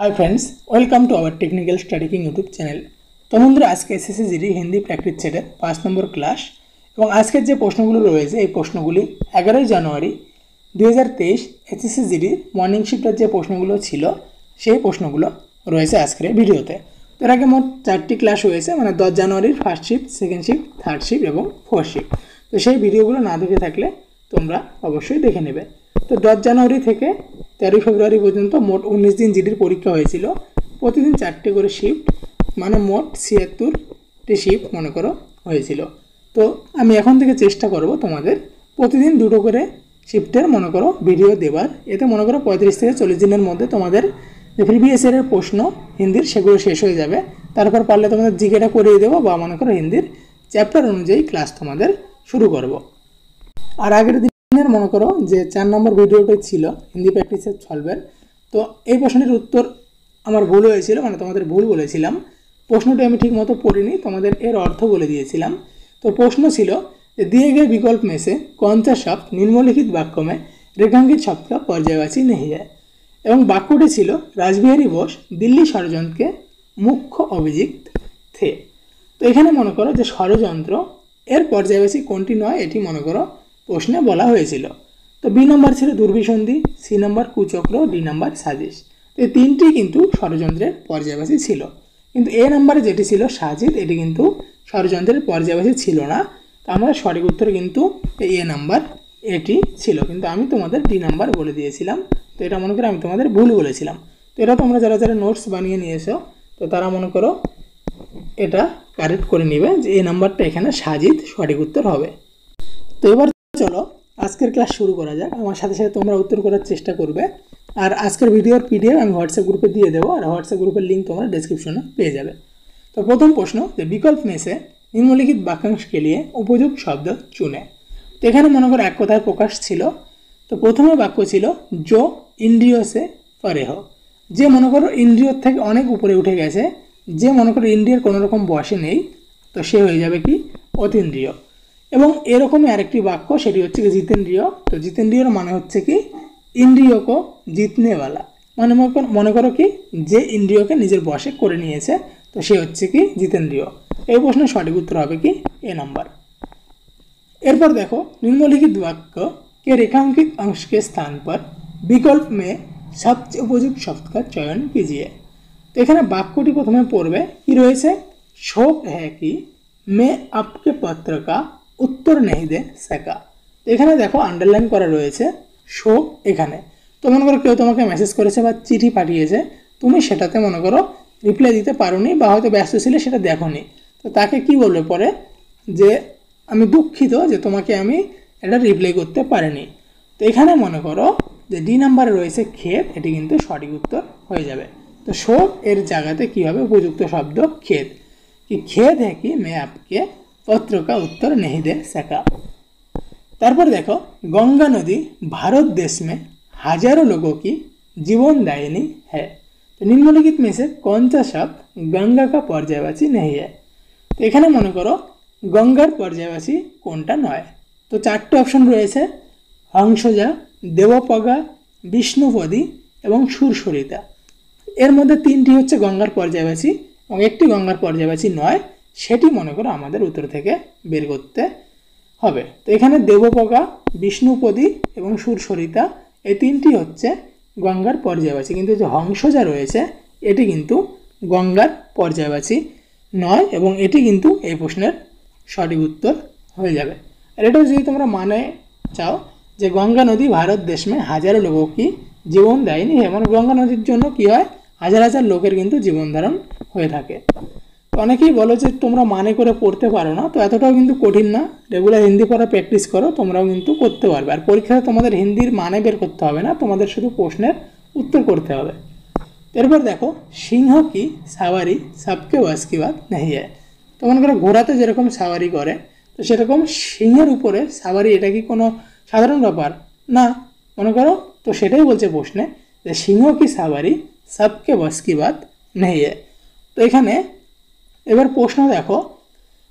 Hi friends welcome to our technical study YouTube channel তো বন্ধুরা, আজকে এসএসসি জিডি হিন্দি প্র্যাকটিস সেটের পাঁচ নম্বর ক্লাস এবং আজকের যে প্রশ্নগুলো রয়েছে, এই প্রশ্নগুলি এগারোই জানুয়ারি দুই হাজার তেইশ এসএসসি জিডির মর্নিং শিফটের যে প্রশ্নগুলো ছিল, সেই প্রশ্নগুলো রয়েছে আজকের ভিডিওতে। তো এর আগে মোট চারটি ক্লাস হয়েছে মানে দশ জানুয়ারির first shift second shift third shift এবং ফোর্থ শিফট তো সেই ভিডিওগুলো না দেখে থাকলে তোমরা অবশ্যই দেখে নেবে। তো দশ জানুয়ারি থেকে তেরোই ফেব্রুয়ারি পর্যন্ত মোট উনিশ দিন জিডির পরীক্ষা হয়েছিল। প্রতিদিন চারটে করে শিফট মানে মোট ছিয়াত্তরটি শিফট মনে করো হয়েছিল। তো আমি এখন থেকে চেষ্টা করব তোমাদের প্রতিদিন দুটো করে শিফটের মনে করো ভিডিও দেবার। এতে মনে করো পঁয়ত্রিশ থেকে চল্লিশ দিনের মধ্যে তোমাদের প্রিভিয়াস প্রশ্ন হিন্দির সেগুলো শেষ হয়ে যাবে। তারপর পারলে তোমাদের জিকেটা করিয়ে দেবো বা মনে করো হিন্দির চ্যাপ্টার অনুযায়ী ক্লাস তোমাদের শুরু করব। আর আগের দিনের মনে করো যে চার নম্বর ভিডিওটি ছিল, হিন্দি প্র্যাকটিসের সলভের তো এই প্রশ্নটির উত্তর আমার ভুল হয়েছিল মানে তোমাদের ভুল বলেছিলাম। প্রশ্নটি আমি ঠিক মতো পড়িনি, তোমাদের এর অর্থ বলে দিয়েছিলাম। তো প্রশ্ন ছিল যে দিয়ে গিয়ে বিকল্প মেসে কঞ্চা শব্দ নিম্নলিখিত বাক্যমে রেখাঙ্কিত শব্দ পর্যায়বাচী নেহে। যায় এবং বাক্যটি ছিল রাজবিহারী বোস দিল্লি ষড়যন্ত্রকে মুখ্য অভিযোগ থে। তো এখানে মনে করো যে ষড়যন্ত্র এর পর্যায়বাসী কোনটি নয়, এটি মনে করো প্রশ্নে বলা হয়েছিল। তো বি নম্বর ছিল দুর্বিসন্ধি, সি নম্বর কুচক্র, ডি নম্বর সাজিশ। তো এই তিনটি কিন্তু ষড়যন্ত্রের পর্যায়বাসী ছিল। কিন্তু এ নম্বরে যেটি ছিল সাজিদ, এটি কিন্তু ষড়যন্ত্রের পর্যায়বাসী ছিল না। তো আমরা সঠিক উত্তর কিন্তু এ নাম্বার, এটি ছিল। কিন্তু আমি তোমাদের ডি নাম্বার বলে দিয়েছিলাম। তো এটা মনে করো আমি তোমাদের ভুল বলেছিলাম। তো এটা তোমরা যারা যারা নোটস বানিয়ে নিয়েছো তো তারা মনে করো এটা কারেক্ট করে নিবে যে এই নাম্বারটা এখানে সাজিদ সঠিক উত্তর হবে। তো এবার আজকের ক্লাস শুরু করা যাক। আমার সাথে সাথে তোমরা উত্তর করার চেষ্টা করবে। আর আজকের ভিডিওর পিডিএফ আমি হোয়াটসঅ্যাপ গ্রুপে দিয়ে দেবো। আর হোয়াটসঅ্যাপ গ্রুপের লিঙ্ক তোমরা ডিসক্রিপশনে পেয়ে যাবে। তো প্রথম প্রশ্ন, যে বিকল্প মেসে নিম্নলিখিত বাক্যাংশকে নিয়ে উপযুক্ত শব্দ চুনে। তো এখানে মনে করো এক কথায় প্রকাশ ছিল। তো প্রথমে বাক্য ছিল, জো ইন্দ্রিয় সে পরেহ যে মনে করো ইন্দ্রিয়র থেকে অনেক উপরে উঠে গেছে, যে মনে করো ইন্দ্রিয়র কোনো রকম নেই, তো সে হয়ে যাবে কি? অতীন্দ্রিয়। এবং এরকমই আরেকটি বাক্য, সেটি হচ্ছে কি জিতেন্দ্রীয়। তো জিতেন্দ্রীয়র মানে হচ্ছে কি ইন্দ্রিয়ক জিতনেওয়ালা। মানে মনে করো কি যে ইন্দ্রিয়কে নিজের বসে করে নিয়েছে, তো সে হচ্ছে কি জিতেন্দ্রীয়। এই প্রশ্নের সঠিক উত্তর হবে কি এ নম্বর। এরপর দেখো, নিম্নলিখিত বাক্য, কে রেখাঙ্কিত অংশকে স্থান পর বিকল্প মে সবচেয়ে উপযুক্ত শব্দ চয়ন কিজিয়ে তো এখানে বাক্যটি প্রথমে পড়বে, কি রয়েছে? শোক হ্যাঁ কি? মে আপকে পত্রকা উত্তর নেই দে সেকা তো এখানে দেখো আন্ডারলাইন করা রয়েছে শো এখানে। তো মনে করো কেউ তোমাকে মেসেজ করেছে বা চিঠি পাঠিয়েছে, তুমি সেটাতে মনে করো রিপ্লাই দিতে পারোনি বা হয়তো ব্যস্ত ছিলে, সেটা দেখোনি। তো তাকে কি বলবে পরে? যে আমি দুঃখিত যে তোমাকে আমি এটা রিপ্লাই করতে পারিনি। তো এখানে মনে করো যে ডি নাম্বারে রয়েছে ক্ষেত, এটি কিন্তু সঠিক উত্তর হয়ে যাবে। তো শোক এর জায়গাতে কী হবে উপযুক্ত শব্দ ক্ষেত? কি ক্ষেত হ্যাঁ কি মে আপকে पत्र का उत्तर नहीं दे सका তারপর দেখো গঙ্গা নদী भारत देश में हजारों लोगों की जीवनदायिनी है तो निम्नलिखित में से कौन सा शब्द गंगा का पर्यायवाची नहीं है তো এখানে মনে করো গঙ্গার পর্যায়বাসী কোনটা নয় তো চারটে অপশন রয়েছে হংসজা দেবপগা বিষ্ণুপদী এবং সুরসরিতা এর মধ্যে তিনটি হচ্ছে গঙ্গার পর্যায়বাসী এবং একটি গঙ্গার পর্যায়বাসী নয় সেটি মনে করো আমাদের উত্তর থেকে বের করতে হবে। তো এখানে দেবপগা বিষ্ণুপদী এবং সুরসরিতা, এই তিনটি হচ্ছে গঙ্গার পর্যায়বাসী। কিন্তু যে হংসজা রয়েছে, এটি কিন্তু গঙ্গার পর্যায়বাসী নয় এবং এটি কিন্তু এই প্রশ্নের সঠিক উত্তর হয়ে যাবে। আর এটাও যদি তোমরা মানে চাও যে গঙ্গা নদী ভারত দেশমে হাজারো লোক কি জীবন দেয়নি, এমন গঙ্গা নদীর জন্য কি হয়? হাজার হাজার লোকের কিন্তু জীবন ধারণ হয়ে থাকে। অনেকেই বলো যে তোমরা মানে করে পড়তে পারো না, তো এতটাও কিন্তু কঠিন না। রেগুলার হিন্দি পড়া প্র্যাকটিস করো, তোমরাও কিন্তু করতে পারবে। আর পরীক্ষাতে তোমাদের হিন্দির মানে বের করতে হবে না, তোমাদের শুধু প্রশ্নের উত্তর করতে হবে। এরপর দেখো, সিংহ কি, সাওয়ারি সবকে বাস কি বাত নেই হয় তো মনে করো ঘোড়াতে যেরকম সাওয়ারি করে, তো সেরকম সিংহের উপরে সাওয়ারি এটা কি কোনো সাধারণ ব্যাপার? না, মনে করো, তো সেটাই বলছে প্রশ্নে যে সিংহ কি সাওয়ারি সবকে বাস কি বাত নেই है তো এখানে এবার প্রশ্ন দেখো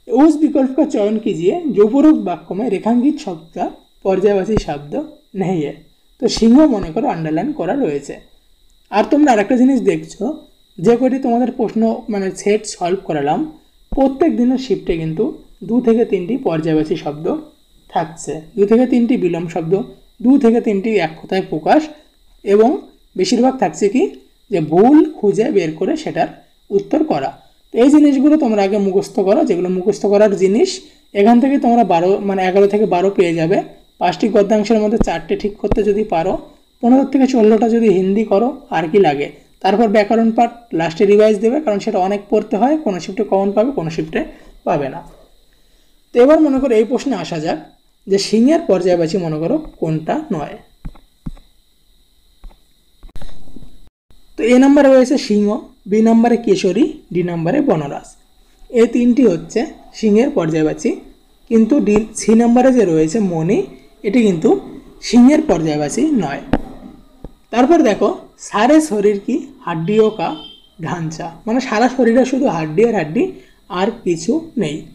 उस विकल्प का चयन कीजिए जो उपरोक्त वाक्य में रेखांकित शब्द का पर्यायवाची शब्द नहीं है তো সিংহ মনে করো আন্ডারলাইন করা রয়েছে আর তোমরা আরেকটা জিনিস দেখছো যে কটি তোমাদের প্রশ্ন মানে সেট সলভ করালাম প্রত্যেক দিনের শিফটে কিন্তু দু থেকে তিনটি পর্যায়বাচী শব্দ থাকছে দু থেকে তিনটি বিলম্ব শব্দ দু থেকে তিনটি এক কথায় প্রকাশ এবং বেশিরভাগ থাকছে কি যে ভুল খুঁজে বের করে সেটার উত্তর করা তো এই জিনিসগুলো তোমরা আগে মুখস্থ করো, যেগুলো মুখস্থ করার জিনিস, এখান থেকে তোমরা বারো মানে এগারো থেকে বারো পেয়ে যাবে। পাঁচটি গদ্যাংশের মধ্যে চারটে ঠিক করতে যদি পারো, পনেরো থেকে ষোলোটা যদি হিন্দি করো, আর কি লাগে। তারপর ব্যাকরণ পাঠ লাস্টে রিভাইজ দেবে, কারণ সেটা অনেক পড়তে হয়, কোনো শিফটে কমন পাবে, কোনো শিফটে পাবে না। তো এবার মনে করো এই প্রশ্নে আসা যাক, যে সিংহের পর্যায়বাচী মনে করো কোনটা নয়। তো এ নাম্বারে রয়েছে সিংহ। বি নাম্বারে কেশরী, ডি নাম্বারে বনরাজ। এই তিনটি হচ্ছে সিংহের পর্যায়বাচী। কিন্তু ডি, সি নাম্বারে যে রয়েছে মণি, এটি কিন্তু সিংহের পর্যায়বাচী নয়। তারপর দেখো সারে শরীর কি? হাড্ডিও কা ঢাঞ্চা। মানে সারা শরীরে শুধু হাড্ডি আর হাড্ডি আর কিছু নেই।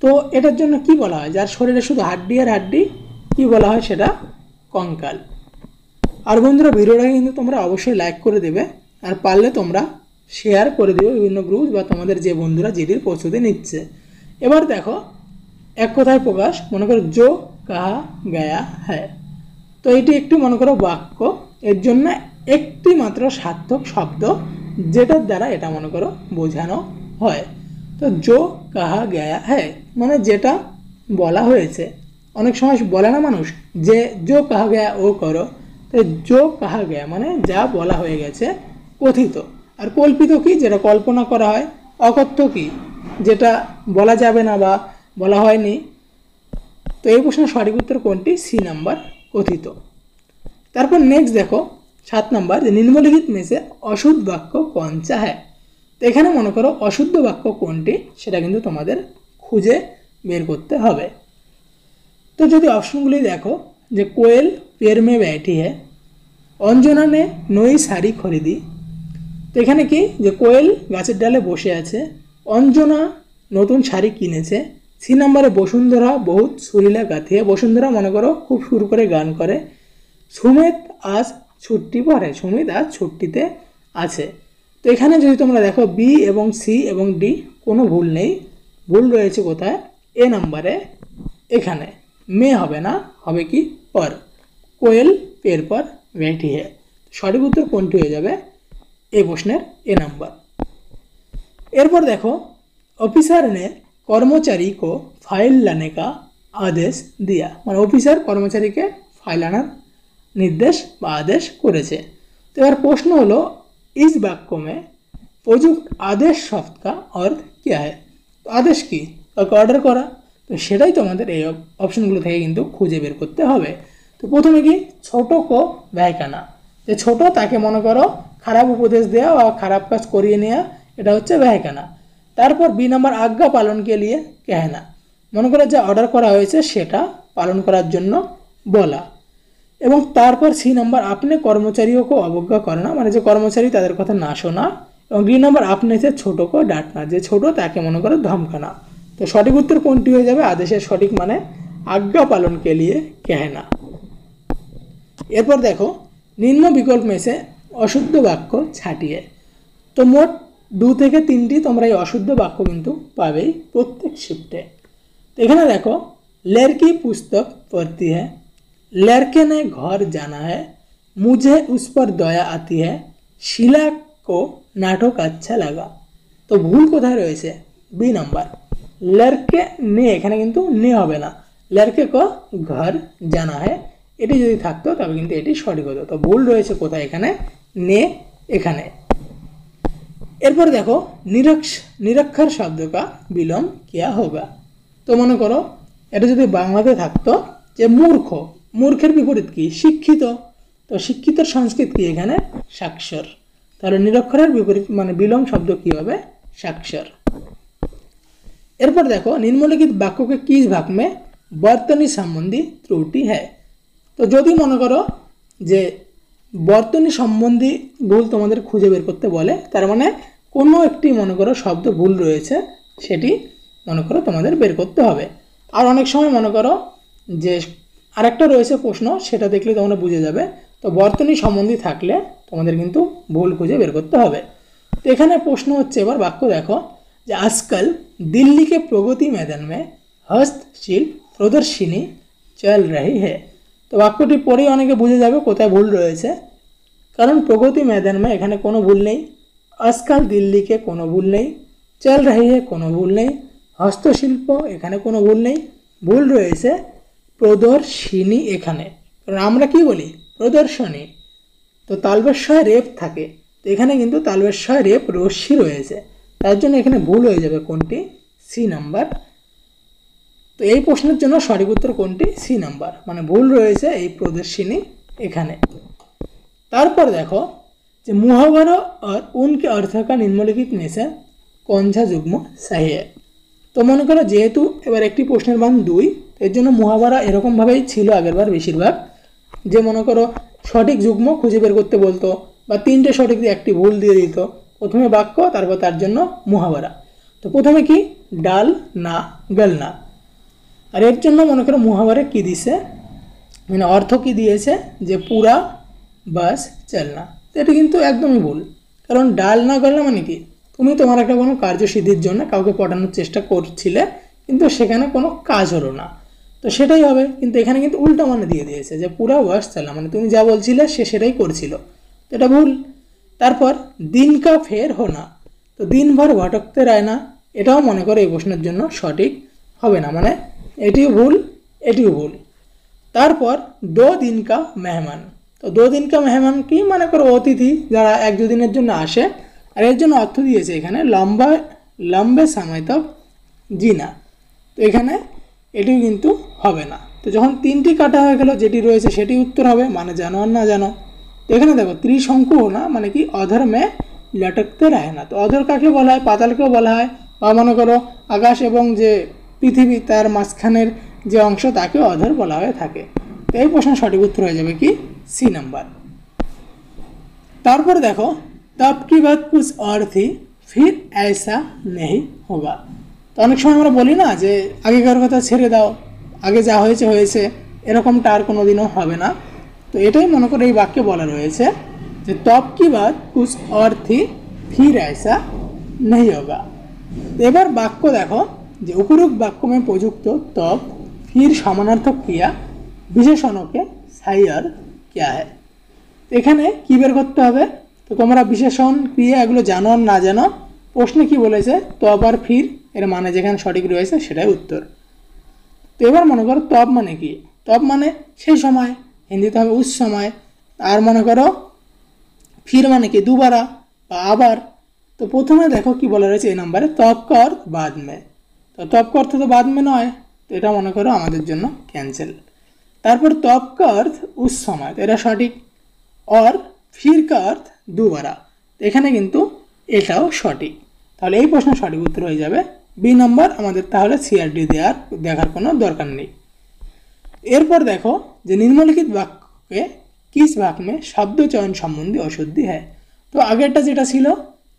তো এটার জন্য কি বলা হয়? যার শরীরে শুধু হাড্ডি আর হাড্ডি, কি বলা হয় সেটা? কঙ্কাল। আর বন্ধুরা, ভিডিওটা কিন্তু তোমরা অবশ্যই লাইক করে দেবে। আর পারলে তোমরা শেয়ার করে দেবে বিভিন্ন গ্রুপ বা তোমাদের যে বন্ধুরা যেটির প্রস্তুতি নিচ্ছে। এবার দেখো, এক কথায় প্রকাশ, মনে করো জো কাহা, গায়া হ্যাঁ তো এটি একটি, মনে করো, বাক্য। এর জন্য একটি মাত্র সার্থক শব্দ, যেটার দ্বারা এটা, মনে করো, বোঝানো হয়। তো জো কাহা, গায়া হ্যাঁ মানে যেটা বলা হয়েছে। অনেক সময় বলে না মানুষ যে জো কাহা, গয়া, ও করো। তো জো কাহা, গায়া মানে যা বলা হয়ে গেছে, কথিত। আর কল্পিত কি, যেটা কল্পনা করা হয়? অকথ্য কি, যেটা বলা যাবে না বা বলা হয়নি? তো এই প্রশ্নের সঠিক উত্তর কোনটি? সি নাম্বার কথিত। তারপর নেক্সট দেখো, সাত নাম্বার, যে নিম্নলিখিত মেসে অশুদ্ধ বাক্য কঞ্চা হ্যাঁ তো এখানে মনে করো অশুদ্ধ বাক্য কোনটি, সেটা কিন্তু তোমাদের খুঁজে বের করতে হবে। তো যদি অপশনগুলি দেখো, যে কোয়েল পের মে ব্যাঠি হ্যাঁ অঞ্জনা নে নই শাড়ি খরিদি তো এখানে কি? যে কোয়েল গাছের ডালে বসে আছে। অঞ্জনা নতুন শাড়ি কিনেছে। সি নাম্বারে বসুন্ধরা বহুত সুরিলা গাথিয়ে। বসুন্ধরা, মনে করো, খুব সুর করে গান করে। সুমিত আজ ছুটি পরে সুমিত আজ ছুটিতে আছে। তো এখানে যদি তোমরা দেখো বি এবং সি এবং ডি কোনো ভুল নেই। ভুল রয়েছে কোথায়? এ নাম্বারে, এখানে। মে হবে না, হবে কি? পর। কোয়েল পের পর বেটি হে সঠিক উত্তর কোনটি হয়ে যাবে? এই প্রশ্নের এ নাম্বার এরপর দেখো অফিসার নে কর্মচারী কো ফাইল লানে কা আদেশ দিয়া মানে অফিসার কর্মচারীকে ফাইল আনার নির্দেশ বা আদেশ করেছে তো এবার প্রশ্ন হলো ইস বাক্য মে প্রযুক্ত আদেশ শব্দ কা অর্থ क्या है তো আদেশ কি কাউকে অর্ডার করা তো সেটাই তোমাদের এই অপশনগুলো থেকে কিন্তু খুঁজে বের করতে হবে তো প্রথমে কি ছোট কো ব্যয়কানা যে ছোট তাকে মনে করো খারাপ উপদেশ দেওয়া বা খারাপ কাজ করিয়ে নেওয়া এটা হচ্ছে ব্যয়কানা তারপর বি নাম্বার আজ্ঞা পালন কে লিয়ে কেহনা। মনে করো যে অর্ডার করা হয়েছে সেটা পালন করার জন্য বলা। এবং তারপর সি নাম্বার আপনি কর্মচারীকে অবজ্ঞা করে না মানে যে কর্মচারী তাদের কথা না শোনা, এবং ডি নাম্বার আপনি সে ছোটোকে ডাঁটনা যে ছোট তাকে মনে করে ধমকানা। তো সঠিক উত্তর কোনটি হয়ে যাবে? আদেশের সঠিক মানে আজ্ঞা পালনকে লিয়ে কেহনা। এরপর দেখো, নিম্ন বিকল্প মেসে অশুদ্ধ বাক্য ছাটিয়ে তো মোট দু থেকে তিনটি তোমরা এই অশুদ্ধ বাক্য কিন্তু পাবেই প্রত্যেক শিফটে তো এখানে দেখো लड़की पुस्तक पढ़ती है लड़के ने घर जाना है मुझे उस पर दया आती है শিলা को নাটক আচ্ছা লাগা তো ভুল কোথায় রয়েছে বি নাম্বার লড়কে নে এখানে কিন্তু নে হবে না লড়কে কো ঘর জানা হয় এটি যদি থাকতো তবে কিন্তু এটি সঠিক হতো তো ভুল রয়েছে কোথায় এখানে নে এখানে। এরপর দেখো, নিরক্ষ, নিরক্ষর শব্দ কা বিলম্ব কিয়া হোগা। তো মনে করো, এটা যদি বাংলাতে থাকতো যে মূর্খ, মূর্খের বিপরীত কি? শিক্ষিত। তো শিক্ষিতর সংস্কৃত কি এখানে? সাক্ষর। তাহলে নিরক্ষরের বিপরীত মানে বিলম শব্দ কি হবে? সাক্ষর। এরপর দেখো, নিম্নলিখিত বাক্যকে কিস ভাগ মে বর্তনী সম্বন্ধী ত্রুটি হ্যাঁ তো যদি মনে করো যে বর্তনী সম্বন্ধে ভুল তোমাদের খুঁজে বের করতে বলে, তার মানে কোনো একটি, মনে করো, শব্দ ভুল রয়েছে, সেটি, মনে করো, তোমাদের বের করতে হবে। আর অনেক সময় মনে করো যে আরেকটা রয়েছে প্রশ্ন, সেটা দেখলে তোমরা বুঝে যাবে। তো বর্তনী সম্বন্ধী থাকলে তোমাদের কিন্তু ভুল খুঁজে বের করতে হবে। তো এখানে প্রশ্ন হচ্ছে, এবার বাক্য দেখো, যে আজকাল দিল্লিকে প্রগতি ময়দান মে হস্তশিল্প প্রদর্শনী চল রহি হ্যাঁ তো বাক্যটি পরেই অনেকে বুঝে যাবে কোথায় ভুল রয়েছে। কারণ প্রগতি ময়দানে এখানে কোনো ভুল নেই। আজকাল দিল্লিকে কোনো ভুল নেই। চল রহি হে কোনো ভুল নেই। হস্তশিল্প এখানে কোনো ভুল নেই। ভুল রয়েছে প্রদর্শিনী এখানে। কারণ আমরা কি বলি? প্রদর্শনী। তো তালবেশ্বয় রেপ থাকে। তো এখানে কিন্তু তালবেশ্বয় রেপ রশ্মি রয়েছে। তার জন্য এখানে ভুল হয়ে যাবে কোনটি? C number. তো এই প্রশ্নের জন্য সঠিক উত্তর কোনটি সি নাম্বার মানে ভুল রয়েছে এই প্রদর্শিনী এখানে তারপর দেখো যে मुहावरा और उनके अर्थ का निम्नलिखित में से कौन सा যুগ্ম सही है তো মনে করো যেহেতু এবার একটি প্রশ্নের মান দুই এর জন্য মুহাবারা এরকমভাবেই ছিল আগেরবার বেশিরভাগ যে মনে করো সঠিক যুগ্ম খুঁজে বের করতে বলতো বা তিনটে সঠিক দিয়ে একটি ভুল দিয়ে দিত প্রথমে বাক্য তারপর তার জন্য মুহাবারা তো প্রথমে কি ডাল না গেল না আর এর জন্য মনে করো মুহাবারে কি দিছে মানে অর্থ কি দিয়েছে? যে পুরা বাস চলনা। তো এটা কিন্তু একদমই ভুল। কারণ ডাল না গেল মানে কি? তুমি তোমার একটা কোনো কার্যসিদ্ধির জন্য কাউকে পটানোর চেষ্টা করছিলে, কিন্তু সেখানে কোনো কাজ হলো না। তো সেটাই হবে। কিন্তু এখানে কিন্তু উল্টো মানে দিয়ে দিয়েছে যে পুরা বাস চলনা। মানে তুমি যা বলছিলে সে সেটাই করছিল। তো এটা ভুল। তারপর দিন কা ফের হোনা। তো দিনভর ভটকতে রায় না এটাও মনে করো এই প্রশ্নের জন্য সঠিক হবে না। মানে এটিও ভুল এটিও ভুল। তারপর দো দিন কা মেহমান। তো দো দিন কা মেহমান কি? মনে করো অতিথি যারা এক দুদিনের জন্য আসে, আর এর জন্য অর্থ দিয়েছে এখানে লম্বা, লম্বে সময় তক জিনা। তো এখানে এটিও কিন্তু হবে না। তো যখন তিনটি কাটা হয়ে গেল, যেটি রয়েছে সেটি উত্তর হবে মানে জানো আর না জানো। তো এখানে দেখো, ত্রিশঙ্কু না মানে কি অধর্মে লটকতে রায় না। তো অধর কাকে বলা হয়? পাতালকেও বলা হয়। বা মনে করো, আকাশ এবং যে পৃথিবী তার মাঝখানের যে অংশ তাকে অধর বলা হয়ে থাকে তো এই প্রশ্নের সঠিক উত্তর হয়ে যাবে কি সি নাম্বার তারপর দেখো তব কি বাত কুছ और थी फिर ऐसा नहीं होगा তো অনেক সময় আমরা বলি না যে আগেকার কথা ছেড়ে দাও আগে যা হয়েছে হয়েছে এরকমটা আর কোনো দিনও হবে না তো এটাই মনে করে এই বাক্যে বলা রয়েছে যে তব কি বাত কুছ और थी फिर ऐसा नहीं होगा তো এবার বাক্য দেখো যে উপরোক্ত বাক্য में প্রযুক্ত তব ফির সমানার্থক ক্রিয়া, বিশেষণকে সাইয়ার ক্যা है এখানে কী বের করতে হবে? তো তোমরা বিশেষণ, ক্রিয়া এগুলো জানো আর না জানো, প্রশ্নে কি বলেছে? তব আর ফির, এর মানে যেখানে সঠিক রয়েছে সেটাই উত্তর। তো এবার মনে করো তব মানে কি? তব মানে সেই সময়, হিন্দিতে হবে উস সময়। আর মনে করো ফির মানে কি? দুবারা বা আবার। তো প্রথমে দেখো কি বলা রয়েছে এই নাম্বারে, তব কর বাদ মে। তো তপকর্থ তো বাদ মে নয়, তো এটা মনে করো আমাদের জন্য ক্যান্সেল তারপর তপকা অর্থ উস সময়, তো এটা সঠিক। অর ফিরকা অর্থ দুবারা এখানে কিন্তু এটাও সঠিক। তাহলে এই প্রশ্ন সঠিক উত্তর হয়ে যাবে বি নম্বর আমাদের তাহলে সিআরডি দেওয়ার দেখার কোনো দরকার নেই। এরপর দেখো যে নিম্নলিখিত বাক্যকে কিস বাক্যে শব্দ চয়ন সম্বন্ধে অশুদ্ধি হয়। তো আগেরটা যেটা ছিল,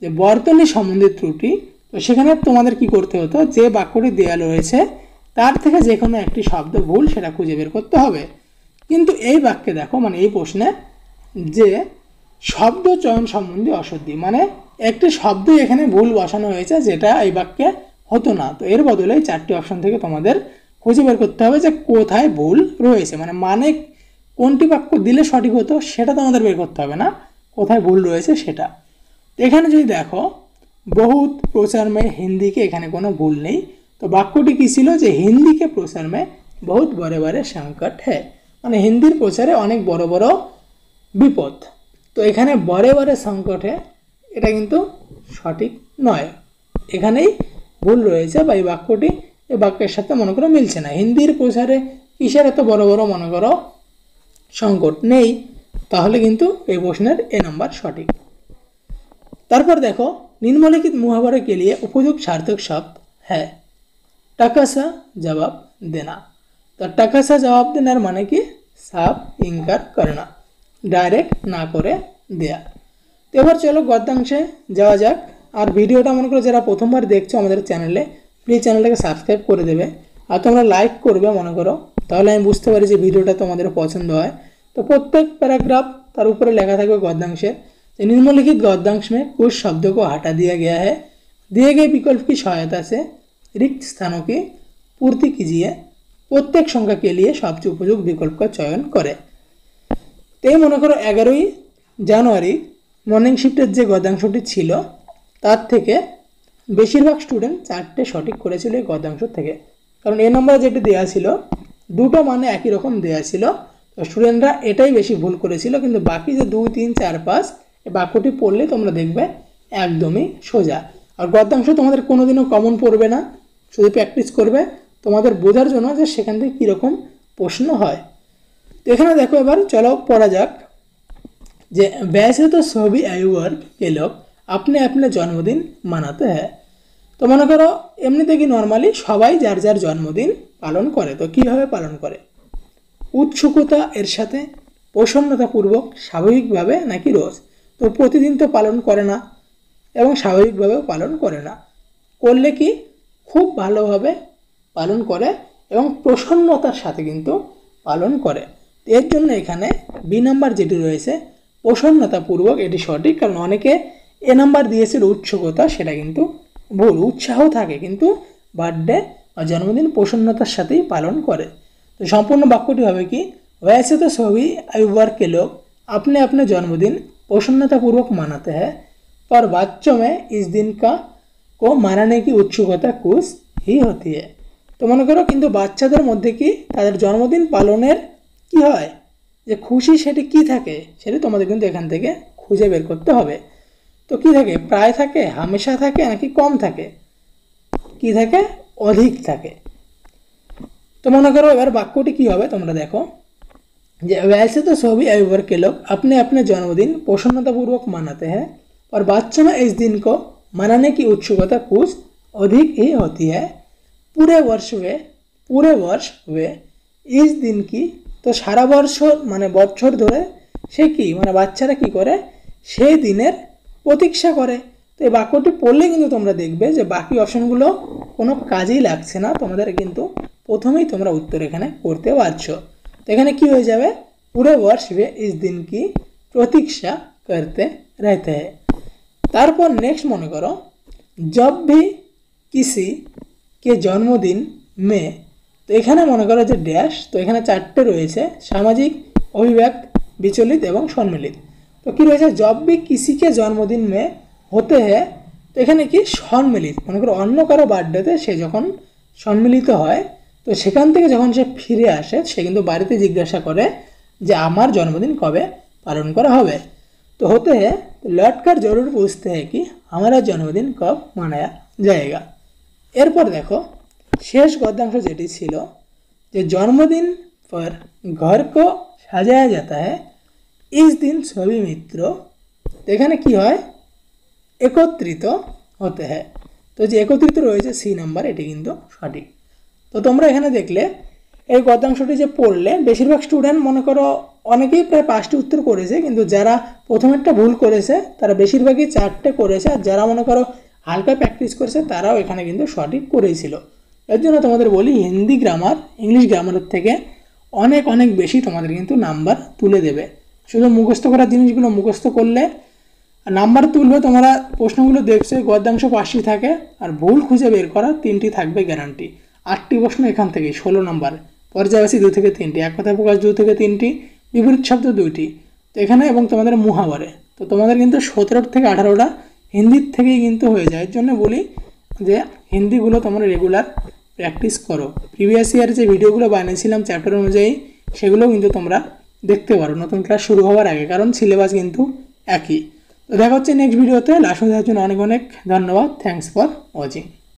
যে বর্তনী সম্বন্ধে ত্রুটি তো সেখানে তোমাদের কি করতে হতো? যে বাক্যটি দেওয়া রয়েছে, তার থেকে যে কোনো একটি শব্দ ভুল সেটা খুঁজে বের করতে হবে। কিন্তু এই বাক্যে দেখো মানে এই প্রশ্নে, যে শব্দ চয়ন সম্বন্ধে অশুদ্ধি মানে একটি শব্দ এখানে ভুল বসানো হয়েছে, যেটা এই বাক্যে হতো না। তো এর বদলে চারটি অপশন থেকে তোমাদের খুঁজে বের করতে হবে যে কোথায় ভুল রয়েছে। মানে মানে কোনটি বাক্য দিলে সঠিক হতো, সেটা তোমাদের বের করতে হবে না। কোথায় ভুল রয়েছে, সেটা। এখানে যদি দেখো বহুত প্রচার में हिंदी के এখানে কোনো ভুল নেই তো বাক্যটি কী ছিল যে হিন্দিকে প্রচার में বহুত বড় বড় সংকট হ্যাঁ মানে হিন্দির প্রচারে অনেক বড় বড় বিপদ তো এখানে বড় বড় সংকটে এটা কিন্তু সঠিক নয় এখানেই ভুল রয়েছে বা এই বাক্যটি এই বাক্যের সাথে মনে করো মিলছে না হিন্দির প্রচারে কিসের এত বড় বড় মনে করো সংকট নেই তাহলে কিন্তু এই প্রশ্নের এ নাম্বার সঠিক তারপর দেখো নিম্নলিখিত मुहावरे কে লিয়ে उपयुक्त সার্থক শব্দ হ্যাঁ টাকাসা জবাব দেনা। তো টাকাসা জবাব দেনার মানে কি? সাফ ইনকার করনা, ডাইরেক্ট না করে দেয়া। তো এবার চলো গদ্যাংশে যাওয়া যাক। আর ভিডিওটা মনে করো যারা প্রথমবার দেখছ আমাদের চ্যানেলে প্লিজ চ্যানেলটাকে সাবস্ক্রাইব করে দেবে। আর তোমরা লাইক করবে মনে করো, তাহলে আমি বুঝতে পারি যে ভিডিওটা তোমাদের পছন্দ হয়। তো প্রত্যেক প্যারাগ্রাফ তার উপরে লেখা থাকবে গদ্যাংশের। निम्नलिखित गद्यांश में कुछ शब्दों को हटा दिया गया है दिए गए विकल्प की सहायता से रिक्त स्थानों की पूर्ति कीजिए প্রত্যেক সংখ্যা কে লিয়ে সবচেয়ে উপযুক্ত বিকল্প চয়ন করে তো এই মনে করো এগারোই জানুয়ারি মর্নিং শিফটের যে গদ্যাংশটি ছিল তার থেকে বেশিরভাগ স্টুডেন্ট চারটে সঠিক করেছিল এই গদ্যাংশ থেকে কারণ এ নম্বর যেটি দেওয়া ছিল দুটো মানে একই রকম দেওয়া ছিল তো স্টুডেন্টরা এটাই বেশি ভুল করেছিল কিন্তু বাকি যে দুই তিন চার পাঁচ এই বাক্যটি পড়লে তোমরা দেখবে একদমই সোজা। আর গদ্যাংশ তোমাদের কোনোদিনও কমন পড়বে না। শুধু প্র্যাকটিস করবে। তোমাদের বোঝার জন্য যে সেখান থেকে কীরকম প্রশ্ন হয়। তো এখানে দেখো এবার, চলো পড়া যাক। যে वैसे তো সবই আয়ুয়ার কে লোক, আপনি আপনার জন্মদিন মানাতে হ্যাঁ। তো মনে করো, এমনিতে কি নর্মালি সবাই যার যার জন্মদিন পালন করে, তো কীভাবে পালন করে? উৎসুকতা এর সাথে প্রসন্নতাপূর্বক, স্বাভাবিকভাবে নাকি রোজ? তো প্রতিদিন তো পালন করে না এবং স্বাভাবিকভাবেও পালন করে না। করলে কি? খুব ভালোভাবে পালন করে এবং প্রসন্নতার সাথে কিন্তু পালন করে। এর জন্য এখানে বি নাম্বার যেটি রয়েছে, প্রসন্নতাপূর্বক এটি সঠিক, কারণ অনেকে এ নাম্বার দিয়েছিল উৎসুকতা, সেটা কিন্তু ভুল। উৎসাহ থাকে কিন্তু বার্থডে বা জন্মদিন প্রসন্নতার সাথেই পালন করে। তো সম্পূর্ণ বাক্যটি হবে কি ওয়াইসে তো ছবি আই ওয়ার্কে লোক আপনি আপনার জন্মদিন प्रसन्नतापूर्वक मनाते हैं पर बच्चों में इस दिन का को मनाने की उत्सुकता कुछ ही होती है তো মনে করো কিন্তু বাচ্চাদের মধ্যে কি তাদের জন্মদিন পালনের কি হয় যে খুশি সেটি কি থাকে সেটি তোমাদের কিন্তু এখান থেকে খুঁজে বের করতে হবে তো কি থাকে প্রায় থাকে হামেশা থাকে নাকি কম থাকে কি থাকে অধিক থাকে তো মনে করো এবার বাক্যটি কি হবে তোমরা দেখো যে वैसे तो सभी आयु वर्ग के लोग अपने अपने जन्मदिन प्रसन्नतापूर्वक मनाते हैं और बच्चों में इस दिन को मनाने की उत्सुकता कुछ अधिक ही होती है पूरे वर्ष वे पूरे वर्ष वे इस दिन की তো সারা বছর মানে বছর ধরে সে কি মানে বাচ্চারা কি করে সেই দিনের প্রতীক্ষা করে তো এই বাক্যটি পড়লে কিন্তু তোমরা দেখবে যে বাকি অপশনগুলো কোনো কাজেই লাগছে না তোমাদের কিন্তু প্রথমেই তোমরা উত্তর এখানে করতে পারছো তো এখানে কি হয়ে যাবে পুরো वर्ष वे इस दिन की প্রতীক্ষা করতে रहते हैं তারপর নেক্সট মনে করো जब भी किसी के জন্মদিন মে তো এখানে মনে করো যে ড্যাশ তো এখানে চারটে রয়েছে সামাজিক অভিব্যক্ত বিচলিত এবং সম্মিলিত তো কী রয়েছে জব বি কিসিকে জন্মদিন মে হতে হ্যাঁ তো এখানে কি সম্মিলিত মনে করো অন্য কারো বার্থডেতে সে যখন সম্মিলিত হয় তো সেখান থেকে যখন সে ফিরে আসে সে কিন্তু বাড়িতে জিজ্ঞাসা করে যে আমার জন্মদিন কবে পালন করা হবে তো होते हैं तो लौट कर जरूर पूछते हैं कि हमारा जन्मदिन कब मनाया जाएगा এরপর দেখো শেষ গদ্যাংশ যেটি ছিল যে জন্মদিন পর ঘর কো সাজায়া যাতা है इस दिन सभी मित्र তো এখানে কি হয় একত্রিত হতে হয় তো যে একত্রিত রয়েছে সি নাম্বার এটি কিন্তু সঠিক তো তোমরা এখানে দেখলে, এই গদ্যাংশটি যে পড়লে, বেশিরভাগ স্টুডেন্ট মনে করো অনেকেই প্রায় পাঁচটি উত্তর করেছে, কিন্তু যারা প্রথমেরটা ভুল করেছে, তারা বেশিরভাগই চারটে করেছে, আর যারা মনে করো হালকা প্র্যাকটিস করেছে, তারাও এখানে কিন্তু সঠিক করেছিল। এর জন্য তোমাদের বলি, হিন্দি গ্রামার ইংলিশ গ্রামারের থেকে অনেক অনেক বেশি তোমাদের কিন্তু নাম্বার তুলে দেবে। শুধু মুখস্থ করার জিনিসগুলো মুখস্থ করলে নাম্বার তুলবে তোমরা, প্রশ্নগুলো দেখছ গদ্যাংশ পাঁচটি থাকে, আর ভুল খুঁজে বের করা তিনটি থাকবে গ্যারান্টি আটটি প্রশ্ন এখান থেকে, ষোলো নম্বর। পর্যায়বাসী দুই থেকে তিনটি, এক কথায় প্রকাশ দুই থেকে তিনটি, বিপরীত শব্দ দুইটি। তো এখানে এবং তোমাদের মুহাবারে। তো তোমাদের কিন্তু সতেরো থেকে আঠারোটা হিন্দির থেকেই কিন্তু হয়ে যায়। এর জন্য বলি যে হিন্দিগুলো তোমরা রেগুলার প্র্যাকটিস করো। প্রিভিয়াস ইয়ার যে ভিডিওগুলো বানিয়েছিলাম চ্যাপ্টার অনুযায়ী সেগুলো কিন্তু তোমরা দেখতে পারো। নতুন ক্লাস শুরু হওয়ার আগে, কারণ সিলেবাস কিন্তু একই। তো দেখা হচ্ছে নেক্সট ভিডিওতে লাস্ট দেওয়ার জন্য অনেক অনেক ধন্যবাদ। Thanks for watching